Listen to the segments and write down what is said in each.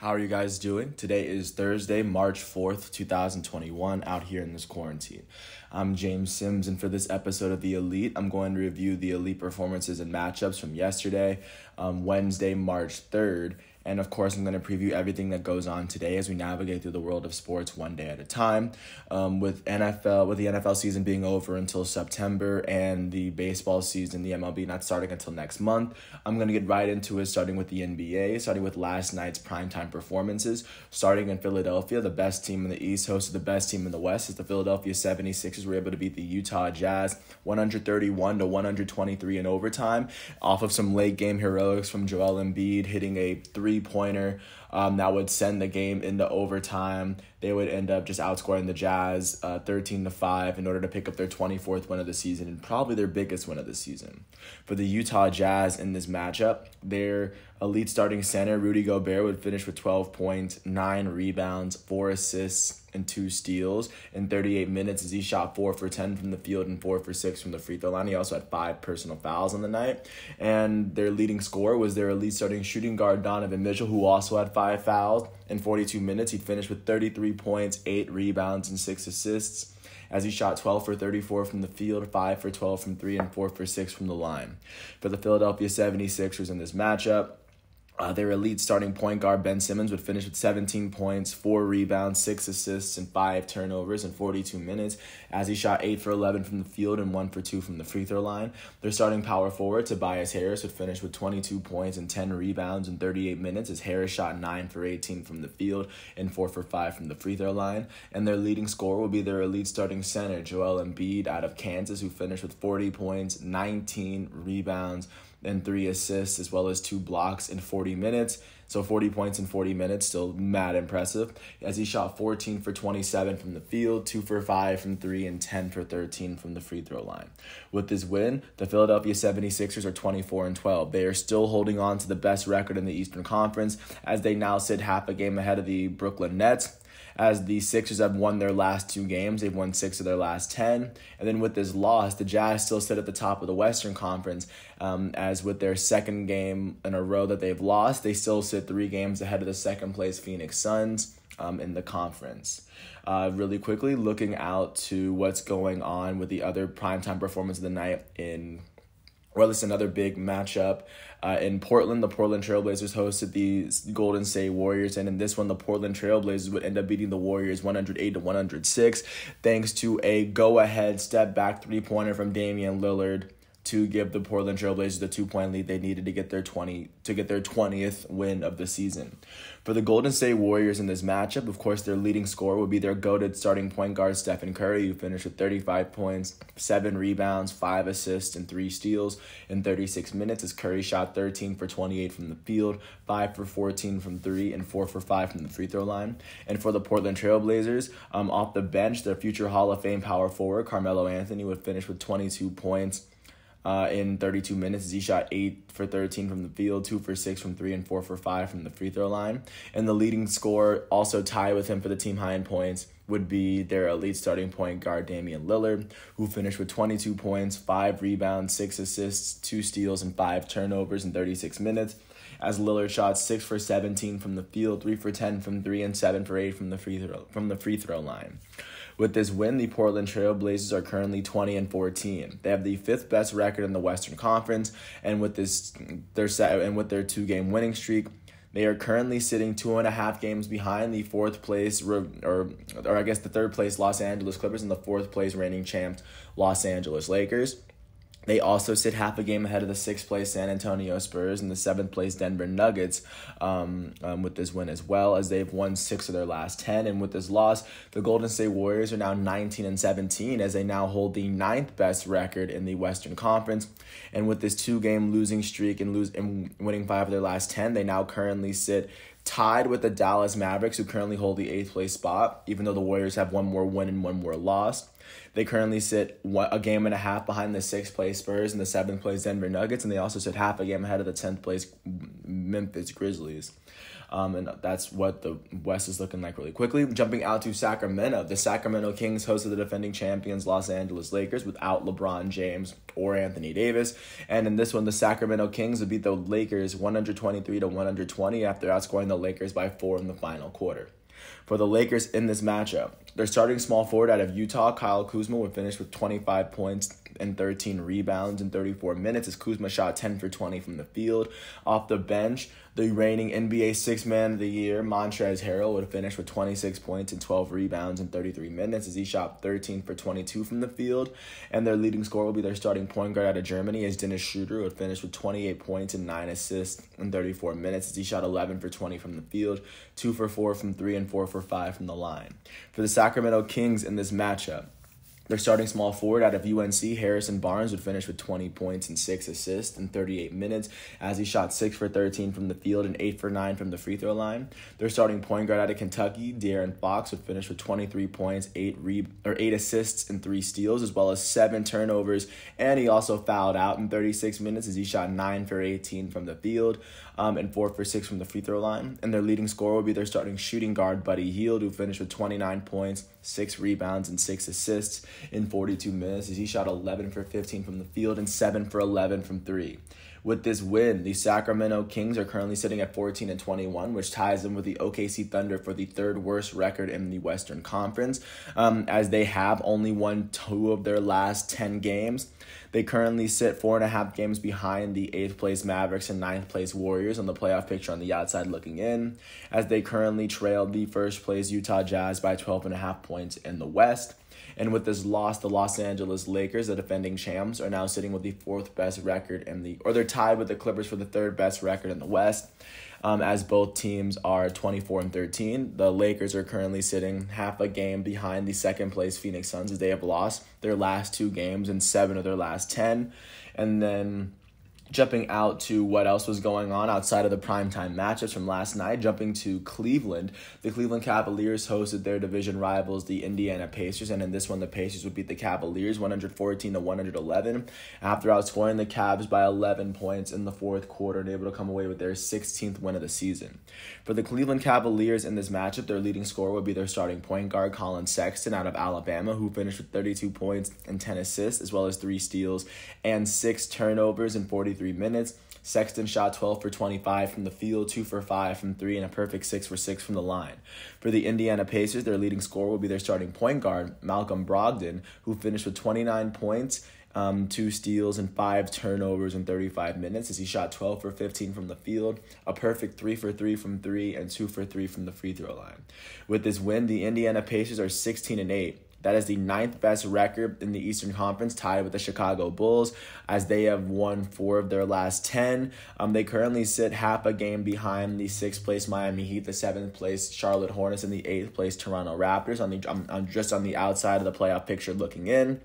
How are you guys doing? Today is Thursday, March 4th, 2021, out here in this quarantine. I'm James Sims, and for this episode of The Elite, I'm going to review the elite performances and matchups from yesterday, um, Wednesday, March 3rd, and of course, I'm going to preview everything that goes on today as we navigate through the world of sports one day at a time. Um, with NFL, with the NFL season being over until September and the baseball season, the MLB not starting until next month, I'm going to get right into it, starting with the NBA, starting with last night's primetime performances. Starting in Philadelphia, the best team in the East hosted the best team in the West as the Philadelphia 76ers were able to beat the Utah Jazz 131 to 123 in overtime off of some late game heroics from Joel Embiid hitting a three three pointer um, that would send the game into overtime. They would end up just outscoring the Jazz uh, 13 to 5 in order to pick up their 24th win of the season and probably their biggest win of the season. For the Utah Jazz in this matchup, their elite starting center, Rudy Gobert, would finish with 12 points, 9 rebounds, 4 assists, and 2 steals in 38 minutes as he shot 4 for 10 from the field and 4 for 6 from the free throw line. He also had 5 personal fouls on the night. And their leading scorer was their elite starting shooting guard, Donovan Mitchell, who also had 5 fouls in 42 minutes. He finished with 33 points, 8 rebounds, and 6 assists as he shot 12 for 34 from the field, 5 for 12 from 3, and 4 for 6 from the line. For the Philadelphia 76ers in this matchup, uh, their elite starting point guard Ben Simmons would finish with 17 points, 4 rebounds, 6 assists, and 5 turnovers in 42 minutes as he shot 8 for 11 from the field and 1 for 2 from the free throw line. Their starting power forward, Tobias Harris, would finish with 22 points and 10 rebounds in 38 minutes as Harris shot 9 for 18 from the field and 4 for 5 from the free throw line. And their leading scorer will be their elite starting center, Joel Embiid out of Kansas, who finished with 40 points, 19 rebounds, and three assists as well as two blocks in 40 minutes. So 40 points in 40 minutes, still mad impressive. As he shot 14 for 27 from the field, 2 for 5 from 3, and 10 for 13 from the free throw line. With this win, the Philadelphia 76ers are 24 and 12. They are still holding on to the best record in the Eastern Conference as they now sit half a game ahead of the Brooklyn Nets as the Sixers have won their last two games. They've won six of their last 10. And then with this loss, the Jazz still sit at the top of the Western Conference. Um, as with their second game in a row that they've lost, they still sit three games ahead of the second place Phoenix Suns um, in the conference. Uh, really quickly, looking out to what's going on with the other primetime performance of the night in or at least another big matchup. Uh, in Portland, the Portland Trailblazers hosted the Golden State Warriors, and in this one, the Portland Trailblazers would end up beating the Warriors 108 to 106, thanks to a go ahead step back three pointer from Damian Lillard to give the Portland Trailblazers the two point lead they needed to get their 20 to get their 20th win of the season. For the Golden State Warriors in this matchup, of course, their leading scorer would be their goaded starting point guard Stephen Curry, who finished with 35 points, 7 rebounds, 5 assists, and 3 steals in 36 minutes as Curry shot 13 for 28 from the field, 5 for 14 from 3, and 4 for 5 from the free throw line. And for the Portland Trailblazers, um, off the bench, their future Hall of Fame power forward Carmelo Anthony would finish with 22 points uh, in 32 minutes. He shot 8 for 13 from the field, 2 for 6 from 3, and 4 for 5 from the free throw line. And the leading scorer, also tied with him for the team high in points, would be their elite starting point guard, Damian Lillard, who finished with 22 points, 5 rebounds, 6 assists, 2 steals, and 5 turnovers in 36 minutes. As Lillard shot 6 for 17 from the field, 3 for 10 from 3, and 7 for 8 from the free throw, from the free throw line. With this win, the Portland Trail Blazers are currently 20 and 14. They have the fifth best record in the Western Conference, and with this, their set and with their two game winning streak, they are currently sitting two and a half games behind the fourth place, or or I guess the third place Los Angeles Clippers and the fourth place reigning champs Los Angeles Lakers. They also sit half a game ahead of the sixth place San Antonio Spurs and the seventh place Denver Nuggets um, um, with this win as well, as they've won six of their last 10. And with this loss, the Golden State Warriors are now 19 and 17 as they now hold the ninth best record in the Western Conference. And with this two game losing streak and, lose, and winning five of their last 10, they now currently sit tied with the Dallas Mavericks, who currently hold the eighth place spot, even though the Warriors have one more win and one more loss. They currently sit a game and a half behind the sixth place Spurs and the seventh place Denver Nuggets, and they also sit half a game ahead of the tenth place Memphis Grizzlies. Um, and that's what the West is looking like really quickly. Jumping out to Sacramento, the Sacramento Kings hosted the defending champions Los Angeles Lakers without LeBron James or Anthony Davis. And in this one, the Sacramento Kings would beat the Lakers 123 to 120 after outscoring the Lakers by four in the final quarter. For the Lakers in this matchup, They're starting small forward out of Utah, Kyle Kuzma, would finish with 25 points and 13 rebounds in 34 minutes as Kuzma shot 10 for 20 from the field. Off the bench, the reigning NBA six man of the year, Montrezl Harrell, would finish with 26 points and 12 rebounds in 33 minutes as he shot 13 for 22 from the field. And their leading scorer will be their starting point guard out of Germany, as Dennis Schroeder would finish with 28 points and 9 assists in 34 minutes as he shot 11 for 20 from the field, 2 for 4 from 3, and 4 for 5 from the line. For the Sacramento Kings in this matchup, their starting small forward out of UNC, Harrison Barnes, would finish with 20 points and 6 assists in 38 minutes as he shot 6 for 13 from the field and 8 for 9 from the free throw line. Their starting point guard out of Kentucky, De'Aaron Fox, would finish with 23 points, 8 re- or 8 assists and 3 steals as well as 7 turnovers and he also fouled out in 36 minutes as he shot 9 for 18 from the field um, and 4 for 6 from the free throw line. And their leading scorer would be their starting shooting guard, Buddy Hield, who finished with 29 points, 6 rebounds, and 6 assists in 42 minutes as he shot 11 for 15 from the field and 7 for 11 from 3. With this win, the Sacramento Kings are currently sitting at 14 and 21, which ties them with the OKC Thunder for the third worst record in the Western Conference, um, as they have only won two of their last 10 games. They currently sit four and a half games behind the eighth place Mavericks and ninth place Warriors on the playoff picture on the outside looking in, as they currently trail the first place Utah Jazz by 12 and a half points in the West. And with this loss, the Los Angeles Lakers, the defending champs, are now sitting with the fourth best record in the, or they're tied with the Clippers for the third best record in the West. Um, as both teams are 24 and 13. The Lakers are currently sitting half a game behind the second place Phoenix Suns as they have lost their last two games and seven of their last 10. And then jumping out to what else was going on outside of the primetime matchups from last night, jumping to Cleveland. The Cleveland Cavaliers hosted their division rivals, the Indiana Pacers, and in this one, the Pacers would beat the Cavaliers 114 to 111 after outscoring the Cavs by 11 points in the fourth quarter and able to come away with their 16th win of the season. For the Cleveland Cavaliers in this matchup, their leading scorer would be their starting point guard, Collin Sexton, out of Alabama, who finished with 32 points and 10 assists, as well as three steals and six turnovers in 43 33 minutes. Sexton shot 12 for 25 from the field, 2 for 5 from 3, and a perfect 6 for 6 from the line. For the Indiana Pacers, their leading scorer will be their starting point guard, Malcolm Brogdon, who finished with 29 points, um, 2 steals, and 5 turnovers in 35 minutes as he shot 12 for 15 from the field, a perfect 3 for 3 from 3, and 2 for 3 from the free throw line. With this win, the Indiana Pacers are 16 and 8 that is the ninth best record in the Eastern Conference, tied with the Chicago Bulls, as they have won four of their last 10. Um, they currently sit half a game behind the sixth place Miami Heat, the seventh place Charlotte Hornets, and the eighth place Toronto Raptors on the um, just on the outside of the playoff picture looking in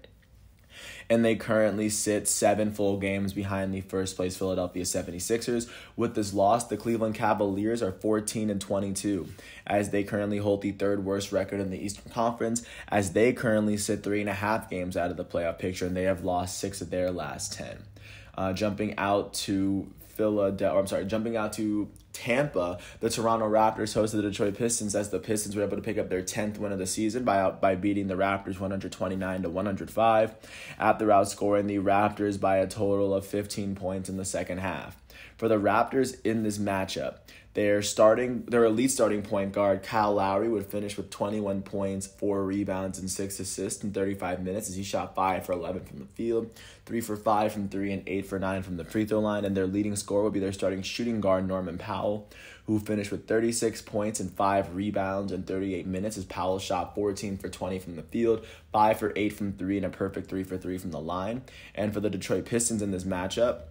and they currently sit seven full games behind the first place Philadelphia 76ers. With this loss, the Cleveland Cavaliers are 14 and 22, as they currently hold the third worst record in the Eastern Conference, as they currently sit three and a half games out of the playoff picture, and they have lost six of their last 10. Uh, jumping out to Philadelphia, I'm sorry, jumping out to Tampa, the Toronto Raptors hosted the Detroit Pistons as the Pistons were able to pick up their 10th win of the season by by beating the Raptors 129 to 105 after outscoring the Raptors by a total of 15 points in the second half. For the Raptors in this matchup, their starting, their elite starting point guard Kyle Lowry would finish with 21 points, four rebounds, and six assists in 35 minutes as he shot five for 11 from the field, three for five from three, and eight for nine from the free throw line. And their leading scorer would be their starting shooting guard Norman Powell, who finished with 36 points and five rebounds in 38 minutes as Powell shot 14 for 20 from the field, five for eight from three, and a perfect three for three from the line. And for the Detroit Pistons in this matchup.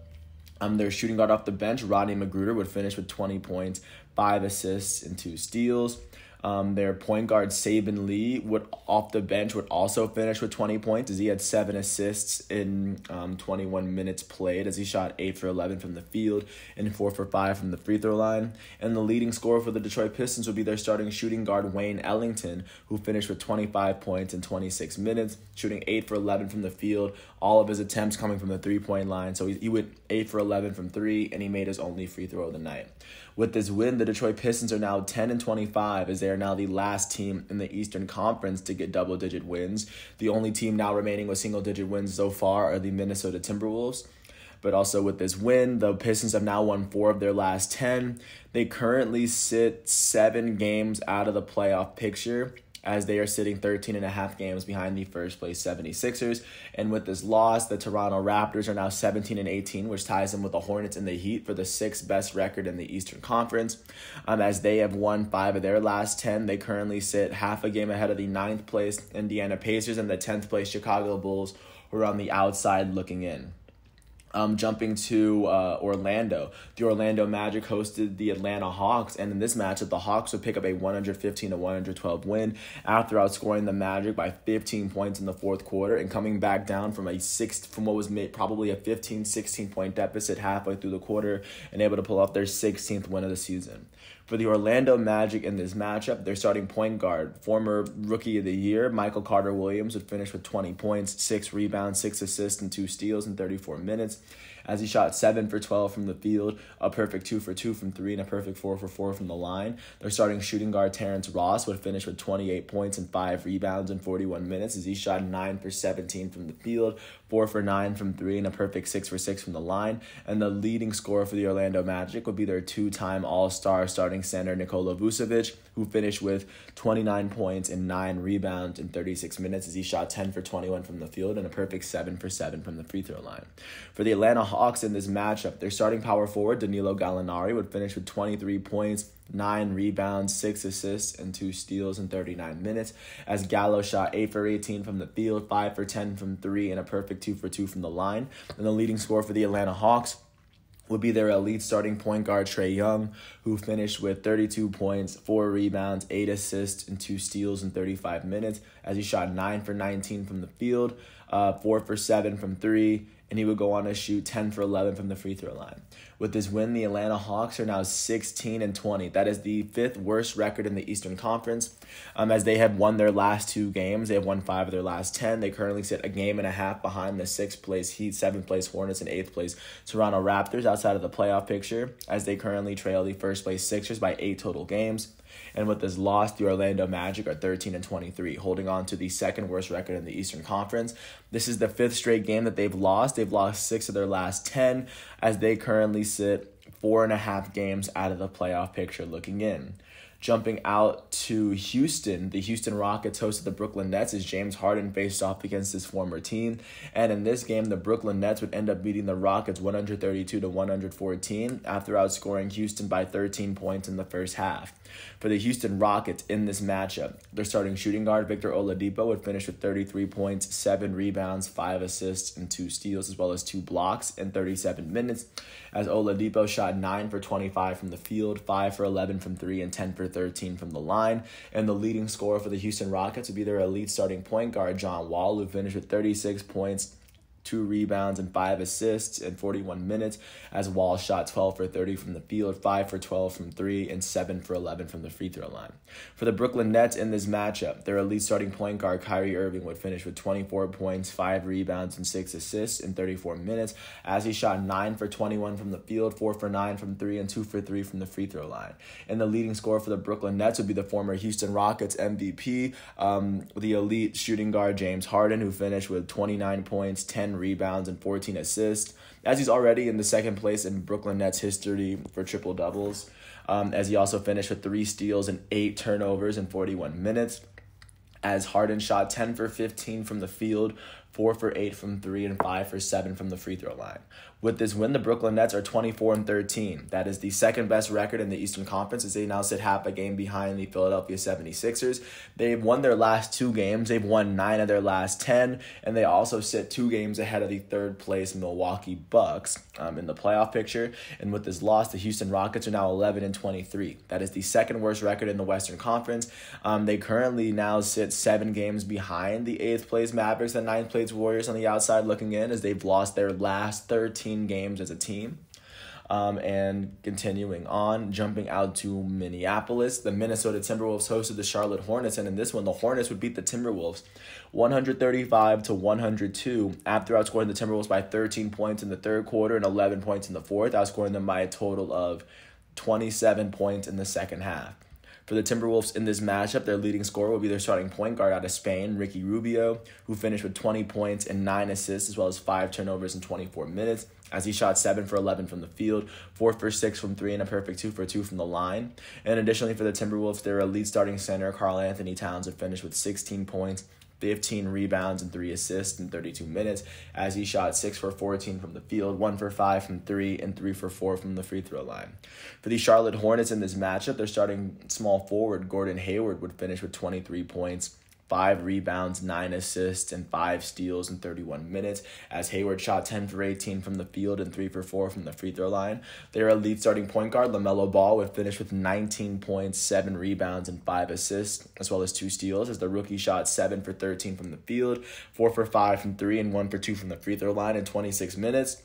Um, their shooting guard off the bench, Rodney McGruder, would finish with 20 points, five assists, and two steals. Um, their point guard Saben Lee would off the bench would also finish with 20 points as he had seven assists in um, 21 minutes played as he shot 8 for 11 from the field and 4 for 5 from the free throw line. And the leading scorer for the Detroit Pistons would be their starting shooting guard Wayne Ellington who finished with 25 points in 26 minutes, shooting 8 for 11 from the field, all of his attempts coming from the three point line. So he, he went 8 for 11 from 3 and he made his only free throw of the night. With this win, the Detroit Pistons are now 10 and 25 as they are now the last team in the Eastern Conference to get double digit wins. The only team now remaining with single digit wins so far are the Minnesota Timberwolves. But also with this win, the Pistons have now won four of their last 10. They currently sit seven games out of the playoff picture as they are sitting 13 and a half games behind the first place 76ers. And with this loss, the Toronto Raptors are now 17 and 18, which ties them with the Hornets and the Heat for the sixth best record in the Eastern Conference. Um, as they have won five of their last 10, they currently sit half a game ahead of the ninth place Indiana Pacers and the 10th place Chicago Bulls, who are on the outside looking in. Um, jumping to uh, Orlando, the Orlando Magic hosted the Atlanta Hawks, and in this matchup, the Hawks would pick up a 115 to 112 win after outscoring the Magic by 15 points in the fourth quarter and coming back down from a six from what was made probably a 15 16 point deficit halfway through the quarter and able to pull off their 16th win of the season. For the Orlando Magic in this matchup, their starting point guard, former Rookie of the Year, Michael Carter Williams, would finish with 20 points, 6 rebounds, 6 assists, and 2 steals in 34 minutes as he shot 7 for 12 from the field, a perfect 2 for 2 from 3, and a perfect 4 for 4 from the line. Their starting shooting guard, Terrence Ross, would finish with 28 points and 5 rebounds in 41 minutes as he shot 9 for 17 from the field, 4 for 9 from 3, and a perfect 6 for 6 from the line. And the leading scorer for the Orlando Magic would be their two time All Star starting center, Nikola Vucevic, who finished with 29 points and 9 rebounds in 36 minutes as he shot 10 for 21 from the field and a perfect 7 for 7 from the free throw line. For the Atlanta Hawks in this matchup, their starting power forward, Danilo Gallinari, would finish with 23 points, 9 rebounds, 6 assists, and 2 steals in 39 minutes. As Gallo shot 8 for 18 from the field, 5 for 10 from 3, and a perfect 2 for 2 from the line. And the leading scorer for the Atlanta Hawks would be their elite starting point guard Trae Young, who finished with 32 points, 4 rebounds, 8 assists, and 2 steals in 35 minutes as he shot 9 for 19 from the field, uh, 4 for 7 from 3, and he would go on to shoot 10 for 11 from the free throw line. With this win, the Atlanta Hawks are now 16 and 20. That is the fifth worst record in the Eastern Conference. Um, as they have won their last two games, they have won five of their last 10. They currently sit a game and a half behind the sixth place Heat, seventh place Hornets, and eighth place Toronto Raptors outside of the playoff picture, as they currently trail the first place Sixers by eight total games. And with this loss, the Orlando Magic are 13 and 23, holding on to the second worst record in the Eastern Conference. This is the fifth straight game that they've lost. They've lost six of their last 10 as they currently sit four and a half games out of the playoff picture looking in. Jumping out to Houston, the Houston Rockets hosted the Brooklyn Nets as James Harden faced off against his former team. And in this game, the Brooklyn Nets would end up beating the Rockets 132 to 114 after outscoring Houston by 13 points in the first half. For the Houston Rockets in this matchup, their starting shooting guard Victor Oladipo would finish with 33 points, 7 rebounds, 5 assists, and 2 steals, as well as 2 blocks in 37 minutes. As Oladipo shot 9 for 25 from the field, 5 for 11 from 3, and 10 for 13 from the line. And the leading scorer for the Houston Rockets would be their elite starting point guard, John Wall, who finished with 36 points two rebounds and five assists in 41 minutes as Wall shot 12 for 30 from the field, 5 for 12 from 3, and 7 for 11 from the free throw line. For the Brooklyn Nets in this matchup, their elite starting point guard Kyrie Irving would finish with 24 points, 5 rebounds, and 6 assists in 34 minutes as he shot 9 for 21 from the field, 4 for 9 from 3, and 2 for 3 from the free throw line. And the leading scorer for the Brooklyn Nets would be the former Houston Rockets MVP, um, the elite shooting guard James Harden, who finished with 29 points, 10 rebounds and 14 assists, as he's already in the second place in Brooklyn Nets history for triple doubles. Um, as he also finished with three steals and eight turnovers in 41 minutes. As Harden shot 10 for 15 from the field, 4 for 8 from 3, and 5 for 7 from the free throw line. With this win, the Brooklyn Nets are 24 and 13. That is the second best record in the Eastern Conference as they now sit half a game behind the Philadelphia 76ers. They've won their last two games. They've won 9 of their last 10, and they also sit two games ahead of the third place Milwaukee Bucks um, in the playoff picture. And with this loss, the Houston Rockets are now 11 and 23. That is the second worst record in the Western Conference. Um, they currently now sit seven games behind the eighth place Mavericks and ninth place Warriors on the outside looking in as they've lost their last 13 games as a team. Um, and continuing on, jumping out to Minneapolis, the Minnesota Timberwolves hosted the Charlotte Hornets, and in this one, the Hornets would beat the Timberwolves 135 to 102 after outscoring the Timberwolves by 13 points in the third quarter and 11 points in the fourth, outscoring them by a total of 27 points in the second half. For the Timberwolves in this matchup, their leading scorer will be their starting point guard out of Spain, Ricky Rubio, who finished with 20 points and 9 assists, as well as 5 turnovers in 24 minutes, as he shot 7 for 11 from the field, 4 for 6 from 3, and a perfect 2 for 2 from the line. And additionally, for the Timberwolves, their elite starting center, Karl-Anthony Towns, would finish with 16 points 15 rebounds and 3 assists in 32 minutes as he shot 6 for 14 from the field, 1 for 5 from 3, and 3 for 4 from the free throw line. For the Charlotte Hornets in this matchup, their starting small forward, Gordon Hayward, would finish with 23 points five rebounds, nine assists, and five steals in 31 minutes. As Hayward shot 10 for 18 from the field and 3 for 4 from the free throw line. Their elite starting point guard, LaMelo Ball, would finish with 19 points, 7 rebounds, and 5 assists, as well as 2 steals. As the rookie shot 7 for 13 from the field, 4 for 5 from 3, and 1 for 2 from the free throw line in 26 minutes.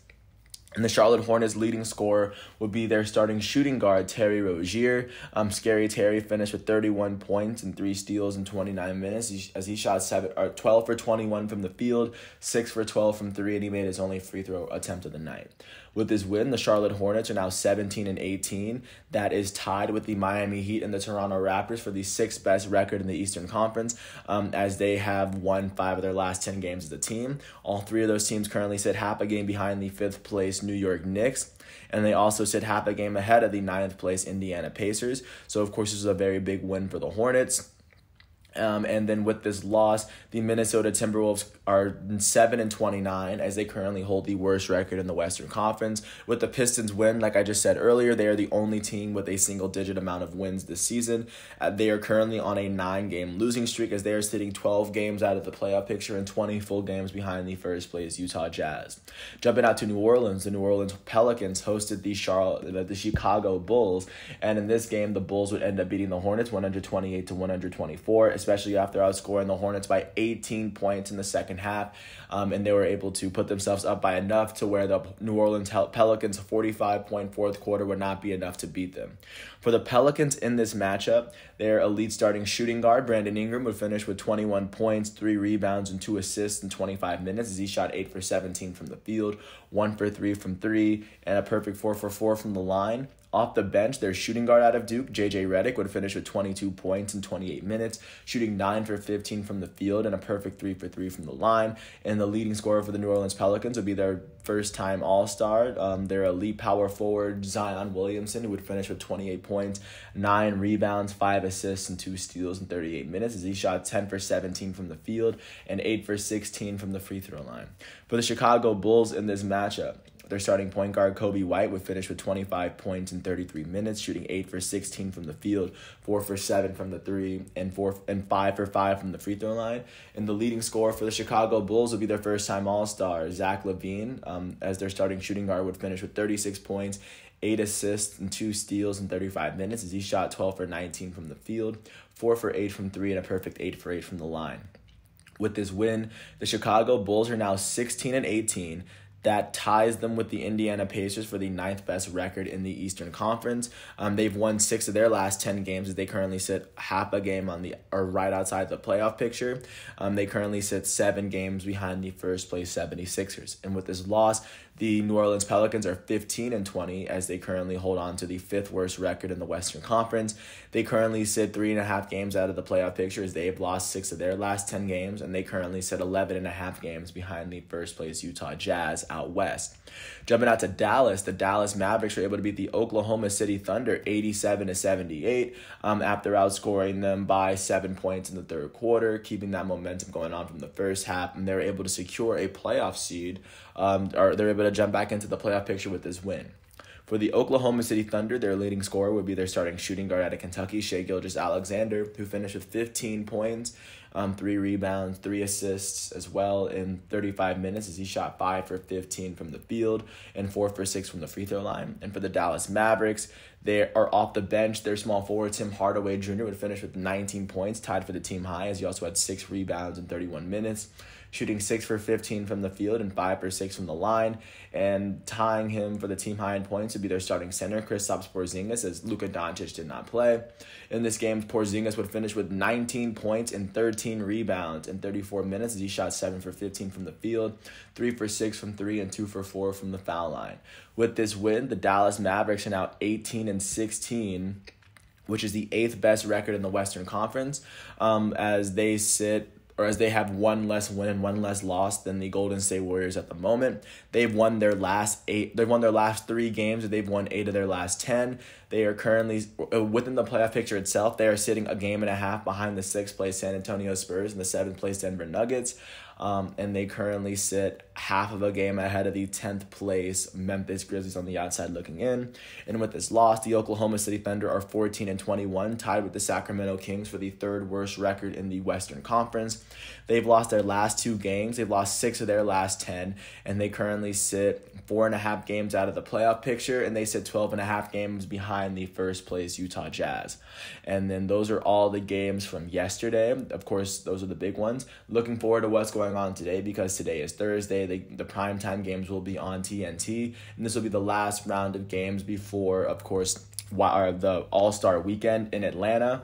And the Charlotte Hornets' leading scorer would be their starting shooting guard, Terry Rozier. Um, Scary Terry finished with 31 points and three steals in 29 minutes as he shot seven, or 12 for 21 from the field, 6 for 12 from three, and he made his only free throw attempt of the night. With this win, the Charlotte Hornets are now 17 and 18. That is tied with the Miami Heat and the Toronto Raptors for the sixth best record in the Eastern Conference, um, as they have won five of their last 10 games as a team. All three of those teams currently sit half a game behind the fifth place New York Knicks and they also sit half a game ahead of the ninth place Indiana Pacers. So, of course, this is a very big win for the Hornets. Um, and then with this loss, the Minnesota Timberwolves are 7 and 29 as they currently hold the worst record in the Western Conference. With the Pistons win, like I just said earlier, they are the only team with a single digit amount of wins this season. Uh, they are currently on a 9 game losing streak as they are sitting 12 games out of the playoff picture and 20 full games behind the first place Utah Jazz. Jumping out to New Orleans, the New Orleans Pelicans hosted the Charlotte the Chicago Bulls and in this game the Bulls would end up beating the Hornets 128 to 124 especially after outscoring the Hornets by 18 points in the second half. Um, and they were able to put themselves up by enough to where the New Orleans Pelicans' 45 point fourth quarter would not be enough to beat them. For the Pelicans in this matchup, their elite starting shooting guard, Brandon Ingram, would finish with 21 points, 3 rebounds, and 2 assists in 25 minutes as he shot 8 for 17 from the field, 1 for 3 from 3, and a perfect 4 for 4 from the line. Off the bench, their shooting guard out of Duke, JJ Redick, would finish with 22 points in 28 minutes, shooting 9 for 15 from the field and a perfect 3 for 3 from the line. And the leading scorer for the New Orleans Pelicans would be their first time All Star, um, their elite power forward, Zion Williamson, who would finish with 28 points, 9 rebounds, 5 assists, and 2 steals in 38 minutes as he shot 10 for 17 from the field and 8 for 16 from the free throw line. For the Chicago Bulls in this matchup, their starting point guard, Coby White, would finish with 25 points in 33 minutes, shooting 8 for 16 from the field, 4 for 7 from the 3, and 4 and 5 for 5 from the free throw line. And the leading scorer for the Chicago Bulls would be their first time All Star, Zach LaVine, um, as their starting shooting guard would finish with 36 points, 8 assists, and 2 steals in 35 minutes as he shot 12 for 19 from the field, 4 for 8 from 3, and a perfect 8 for 8 from the line. With this win, the Chicago Bulls are now 16 and 18 that ties them with the Indiana Pacers for the ninth best record in the Eastern Conference. Um, they've won six of their last ten games as they currently sit half a game on the or right outside the playoff picture. Um, they currently sit seven games behind the first place 76ers. And with this loss, the New Orleans Pelicans are 15 and 20 as they currently hold on to the fifth worst record in the Western Conference. They currently sit three and a half games out of the playoff picture as they've lost six of their last 10 games, and they currently sit 11 and a half games behind the first place Utah Jazz out west. Jumping out to Dallas, the Dallas Mavericks were able to beat the Oklahoma City Thunder 87 to 78 um, after outscoring them by seven points in the third quarter, keeping that momentum going on from the first half, and they were able to secure a playoff seed um, or they're able to jump back into the playoff picture with this win. For the Oklahoma City Thunder, their leading scorer would be their starting shooting guard out of Kentucky, Shai Gilgeous-Alexander, who finished with 15 points, um, three rebounds, three assists as well in 35 minutes as he shot five for 15 from the field and four for six from the free throw line. And for the Dallas Mavericks, they are off the bench. Their small forward, Tim Hardaway Jr., would finish with 19 points, tied for the team high, as he also had six rebounds in 31 minutes. Shooting 6 for 15 from the field and 5 for 6 from the line. And tying him for the team high in points would be their starting center, Kristaps Porzingis, as Luka Doncic did not play. In this game, Porzingis would finish with 19 points and 13 rebounds in 34 minutes as he shot 7 for 15 from the field, 3 for 6 from 3, and 2 for 4 from the foul line. With this win, the Dallas Mavericks are now 18 and 16 which is the eighth best record in the Western Conference, um, as they sit or as they have one less win and one less loss than the Golden State Warriors at the moment. They've won their last eight. They've won their last three games. They've won eight of their last ten. They are currently uh, within the playoff picture itself. They are sitting a game and a half behind the sixth place San Antonio Spurs and the seventh place Denver Nuggets. Um, and they currently sit half of a game ahead of the 10th place Memphis Grizzlies on the outside looking in. And with this loss, the Oklahoma City Thunder are 14 and 21, tied with the Sacramento Kings for the third worst record in the Western Conference. They've lost their last two games, they've lost six of their last 10, and they currently sit four and a half games out of the playoff picture, and they sit 12 and a half games behind the first place Utah Jazz. And then those are all the games from yesterday. Of course, those are the big ones. Looking forward to what's going on today because today is Thursday. The, the primetime games will be on TNT, and this will be the last round of games before, of course, the All Star weekend in Atlanta.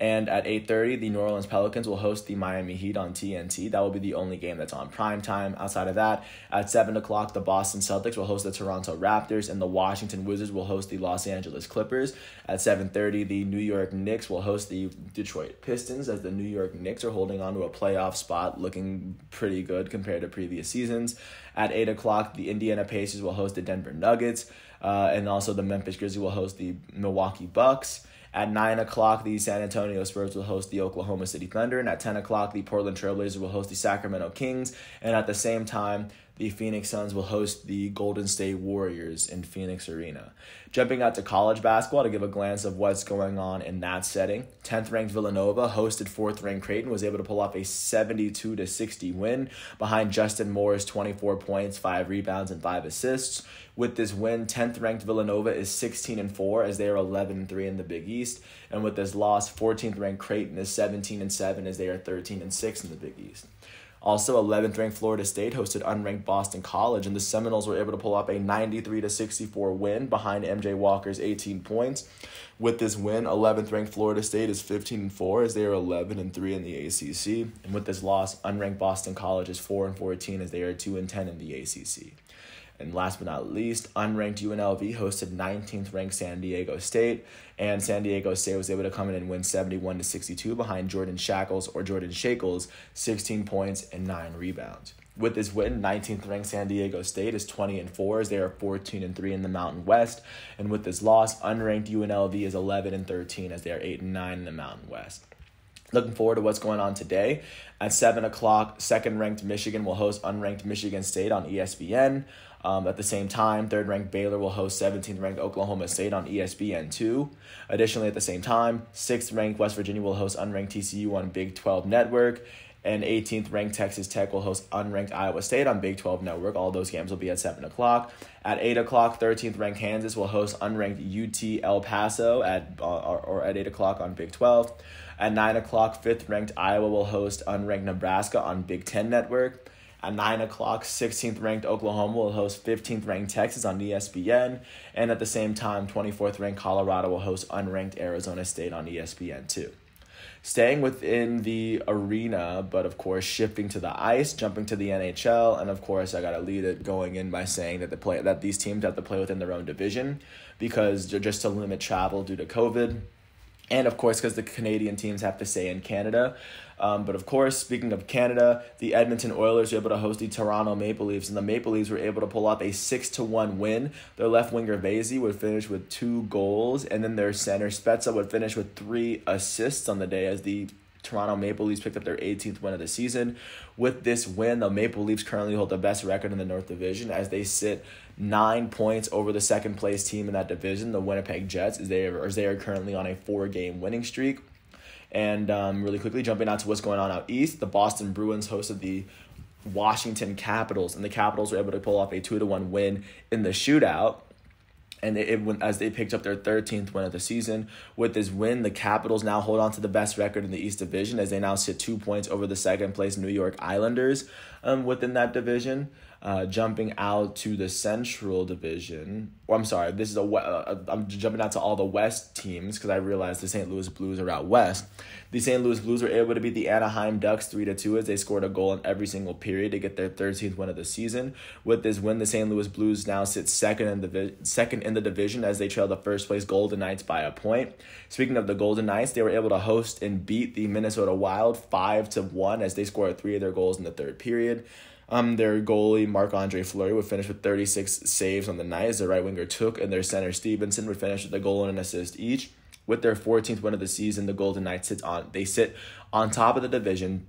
And at 8.30, the New Orleans Pelicans will host the Miami Heat on TNT. That will be the only game that's on prime time. Outside of that, at 7 o'clock, the Boston Celtics will host the Toronto Raptors, and the Washington Wizards will host the Los Angeles Clippers. At 7.30, the New York Knicks will host the Detroit Pistons, as the New York Knicks are holding on to a playoff spot, looking pretty good compared to previous seasons. At 8 o'clock, the Indiana Pacers will host the Denver Nuggets, uh, and also the Memphis Grizzlies will host the Milwaukee Bucks. At 9 o'clock, the San Antonio Spurs will host the Oklahoma City Thunder. And at 10 o'clock, the Portland Trailblazers will host the Sacramento Kings. And at the same time, the Phoenix Suns will host the Golden State Warriors in Phoenix Arena. Jumping out to college basketball to give a glance of what's going on in that setting. 10th ranked Villanova hosted 4th ranked Creighton was able to pull off a 72 to 60 win behind Justin Moore's 24 points, 5 rebounds and 5 assists. With this win, 10th ranked Villanova is 16 and 4 as they are 11 and 3 in the Big East, and with this loss, 14th ranked Creighton is 17 and 7 as they are 13 and 6 in the Big East. Also, 11th ranked Florida State hosted unranked Boston College, and the Seminoles were able to pull up a 93 to 64 win behind MJ Walker's 18 points. With this win, 11th ranked Florida State is 15 and 4 as they are 11 and 3 in the ACC, and with this loss, unranked Boston College is 4 and 14 as they are 2 and 10 in the ACC. And last but not least, unranked UNLV hosted 19th ranked San Diego State, and San Diego State was able to come in and win 71 to 62 behind Jordan Shackles or Jordan Shakles, 16 points and 9 rebounds. With this win, 19th ranked San Diego State is 20 and 4 as they are 14 and 3 in the Mountain West, and with this loss, unranked UNLV is 11 and 13 as they are 8 and 9 in the Mountain West. Looking forward to what's going on today. At 7 o'clock, second ranked Michigan will host unranked Michigan State on ESPN. Um, at the same time, third ranked Baylor will host 17th ranked Oklahoma State on ESPN2. Additionally, at the same time, sixth ranked West Virginia will host unranked TCU on Big 12 Network. And 18th ranked Texas Tech will host unranked Iowa State on Big 12 Network. All those games will be at 7 o'clock. At 8 o'clock, 13th ranked Kansas will host unranked UT El Paso at, uh, or, or at 8 o'clock on Big 12. At 9 o'clock, 5th ranked Iowa will host unranked Nebraska on Big 10 Network. At 9 o'clock, 16th ranked Oklahoma will host 15th ranked Texas on ESPN. And at the same time, 24th ranked Colorado will host unranked Arizona State on ESPN too. Staying within the arena, but of course shifting to the ice, jumping to the NHL, and of course I gotta lead it going in by saying that the play that these teams have to play within their own division because they're just to limit travel due to COVID and of course because the Canadian teams have to stay in Canada. Um, but of course, speaking of Canada, the Edmonton Oilers were able to host the Toronto Maple Leafs, and the Maple Leafs were able to pull off a six to one win. Their left winger Vesey would finish with two goals, and then their center Spezza would finish with three assists on the day as the Toronto Maple Leafs picked up their 18th win of the season. With this win, the Maple Leafs currently hold the best record in the North Division as they sit nine points over the second place team in that division, the Winnipeg Jets, as they are, as they are currently on a four game winning streak. And um, really quickly, jumping out to what's going on out east, the Boston Bruins hosted the Washington Capitals, and the Capitals were able to pull off a two to one win in the shootout. and it, it went, as they picked up their 13th win of the season. With this win, the Capitals now hold on to the best record in the East Division as they now sit two points over the second place New York Islanders um, within that division. Uh, jumping out to the Central Division, or I'm sorry, this is a uh, I'm jumping out to all the West teams because I realized the St. Louis Blues are out west. The St. Louis Blues were able to beat the Anaheim Ducks three to two as they scored a goal in every single period to get their 13th win of the season. With this win, the St. Louis Blues now sit second in the second in the division as they trail the first place Golden Knights by a point. Speaking of the Golden Knights, they were able to host and beat the Minnesota Wild five to one as they scored three of their goals in the third period. Um, their goalie Marc Andre Fleury would finish with 36 saves on the night as their right winger Tuch, and their center Stephenson, would finish with a goal and an assist each. With their 14th win of the season, the Golden Knights sit on they sit on top of the division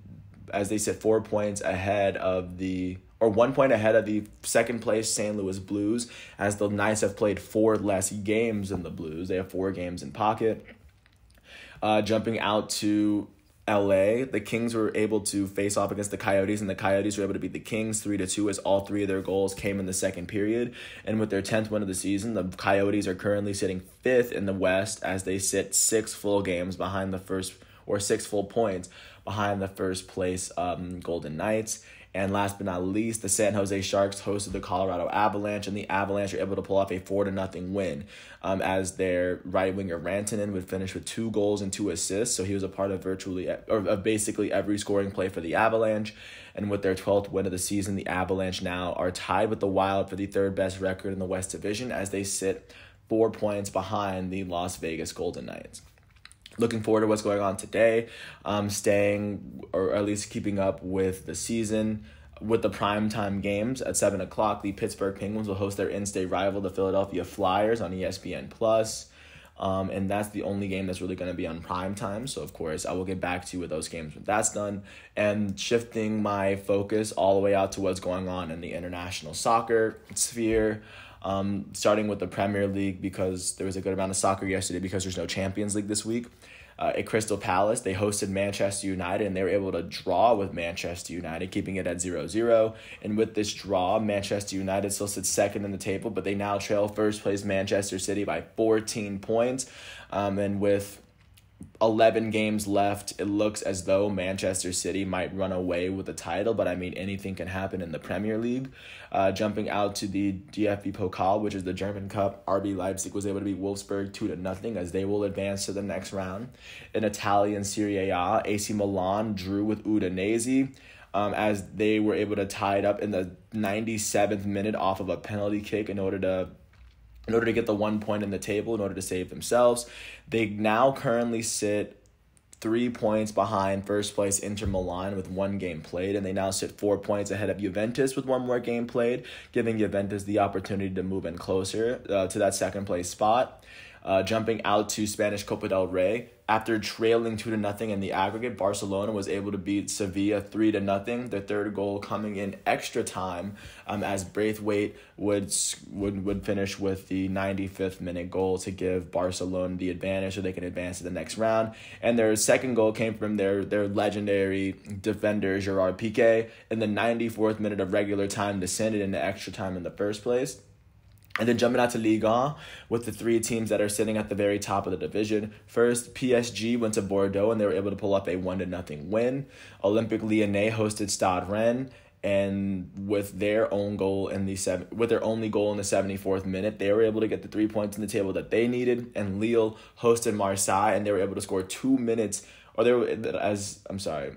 as they sit four points ahead of the or one point ahead of the second place St. Louis Blues, as the Knights have played four less games than the Blues. They have four games in pocket. Uh, jumping out to LA, the Kings were able to face off against the Coyotes, and the Coyotes were able to beat the Kings three to two as all three of their goals came in the second period. And with their tenth win of the season, the Coyotes are currently sitting fifth in the West as they sit six full games behind the first or six full points behind the first place um, Golden Knights. And last but not least, the San Jose Sharks hosted the Colorado Avalanche, and the Avalanche were able to pull off a four to nothing win. Um, as their right winger Rantanen would finish with two goals and two assists, so he was a part of virtually or of basically every scoring play for the Avalanche. And with their twelfth win of the season, the Avalanche now are tied with the Wild for the third best record in the West Division, as they sit four points behind the Las Vegas Golden Knights looking forward to what's going on today. Um, staying or at least keeping up with the season. With the primetime games at seven o'clock, the Pittsburgh Penguins will host their in-state rival, the Philadelphia Flyers, on ESPN Plus. Um, and that's the only game that's really going to be on prime time. So, of course, I will get back to you with those games when that's done. And shifting my focus all the way out to what's going on in the international soccer sphere. Um, starting with the Premier League because there was a good amount of soccer yesterday because there's no Champions League this week uh, at Crystal Palace. They hosted Manchester United and they were able to draw with Manchester United, keeping it at 0 0. And with this draw, Manchester United still sits second in the table, but they now trail first place Manchester City by 14 points. Um, and with 11 games left, it looks as though Manchester City might run away with the title, but I mean, anything can happen in the Premier League. Uh, jumping out to the DFB Pokal, which is the German Cup, RB Leipzig was able to beat Wolfsburg 2 to nothing as they will advance to the next round. In Italian Serie A, AC Milan drew with Udinese. Um, as they were able to tie it up in the 97th minute off of a penalty kick in order to in order to get the one point in the table in order to save themselves. They now currently sit three points behind first place Inter Milan with one game played, and they now sit four points ahead of Juventus with one more game played, giving Juventus the opportunity to move in closer uh, to that second place spot. Uh, jumping out to Spanish Copa del Rey, after trailing two to nothing in the aggregate, Barcelona was able to beat Sevilla three to nothing. Their third goal coming in extra time, um, as Braithwaite would would would finish with the ninety fifth minute goal to give Barcelona the advantage, so they can advance to the next round. And their second goal came from their their legendary defender Gerard Piqué in the ninety fourth minute of regular time to send it into extra time in the first place. And then jumping out to Ligue 1 with the three teams that are sitting at the very top of the division. First, PSG went to Bordeaux and they were able to pull up a one to nothing win. Olympique Lyonnais hosted Stade Rennes and with their own goal in the seven with their only goal in the 74th minute they were able to get the three points in the table that they needed and Lille hosted Marseille and they were able to score 2 minutes or they were as I'm sorry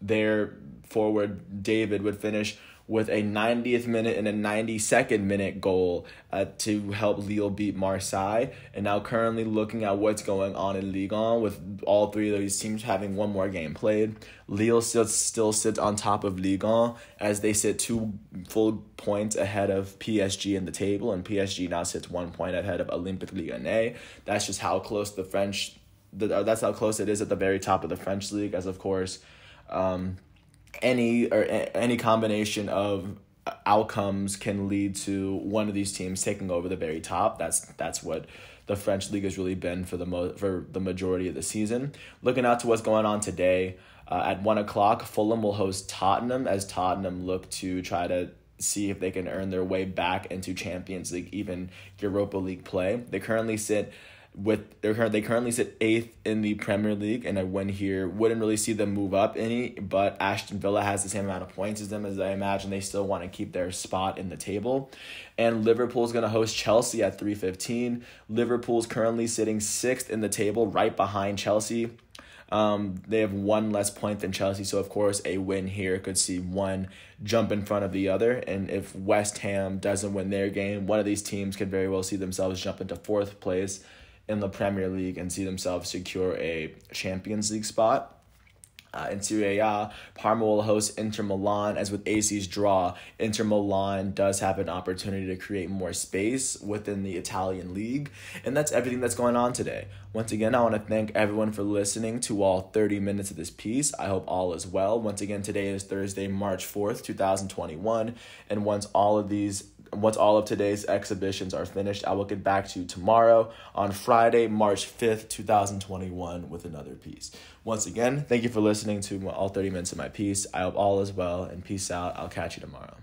their forward David would finish with a 90th minute and a 92nd minute goal uh, to help Lille beat Marseille. And now currently looking at what's going on in Ligue 1 with all three of these teams having one more game played. Lille still, still sits on top of Ligue 1 as they sit two full points ahead of PSG in the table. And PSG now sits one point ahead of Olympique Lyonnais. That's just how close the French, the, uh, that's how close it is at the very top of the French league as of course um, any or any combination of outcomes can lead to one of these teams taking over the very top. That's that's what the French league has really been for the mo- for the majority of the season. Looking out to what's going on today, uh, at one o'clock, Fulham will host Tottenham as Tottenham look to try to see if they can earn their way back into Champions League, even Europa League play. They currently sit with current they currently sit eighth in the Premier League, and a win here wouldn't really see them move up any. But Aston Villa has the same amount of points as them, as I imagine they still want to keep their spot in the table. And Liverpool's going to host Chelsea at three fifteen. Liverpool's currently sitting sixth in the table, right behind Chelsea. Um, they have one less point than Chelsea, so of course a win here could see one jump in front of the other. And if West Ham doesn't win their game, one of these teams could very well see themselves jump into fourth place in the Premier League and see themselves secure a Champions League spot. Uh, in Serie A, Parma will host Inter Milan. As with AC's draw, Inter Milan does have an opportunity to create more space within the Italian league. And that's everything that's going on today. Once again, I want to thank everyone for listening to all 30 minutes of this piece. I hope all is well. Once again, today is Thursday, March 4th, 2021. And once all of these once all of today's exhibitions are finished, I will get back to you tomorrow on Friday, March 5th, 2021, with another piece. Once again, thank you for listening to all 30 minutes of my piece. I hope all is well and peace out. I'll catch you tomorrow.